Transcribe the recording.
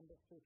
number 50